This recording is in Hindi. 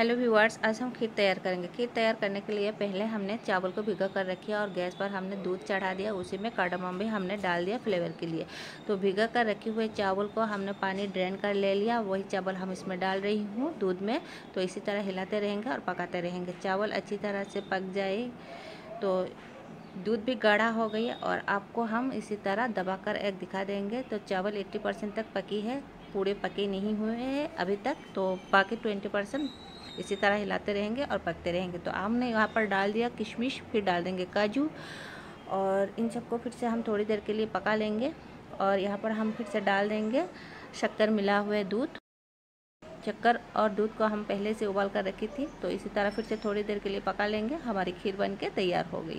हेलो व्यूअर्स आज हम खीर तैयार करेंगे। खीर तैयार करने के लिए पहले हमने चावल को भिगा कर रखिया और गैस पर हमने दूध चढ़ा दिया, उसी में कार्डमम भी हमने डाल दिया फ्लेवर के लिए। तो भिगा कर रखे हुए चावल को हमने पानी ड्रेन कर ले लिया, वही चावल हम इसमें डाल रही हूँ दूध में। तो इसी तरह हिलाते रहेंगे और पकाते रहेंगे। चावल अच्छी तरह से पक जाए तो दूध भी गाढ़ा हो गई और आपको हम इसी तरह दबाकर एक दिखा देंगे। तो चावल 80 परसेंट तक पकी है, पूरे पके नहीं हुए हैं अभी तक तो बाकी 20 परसेंट इसी तरह हिलाते रहेंगे और पकते रहेंगे। तो हमने यहाँ पर डाल दिया किशमिश, फिर डाल देंगे काजू और इन सबको फिर से हम थोड़ी देर के लिए पका लेंगे और यहाँ पर हम फिर से डाल देंगे शक्कर मिला हुए दूध। शक्कर और दूध को हम पहले से उबाल कर रखी थी तो इसी तरह फिर से थोड़ी देर के लिए पका लेंगे। हमारी खीर बन के तैयार हो गई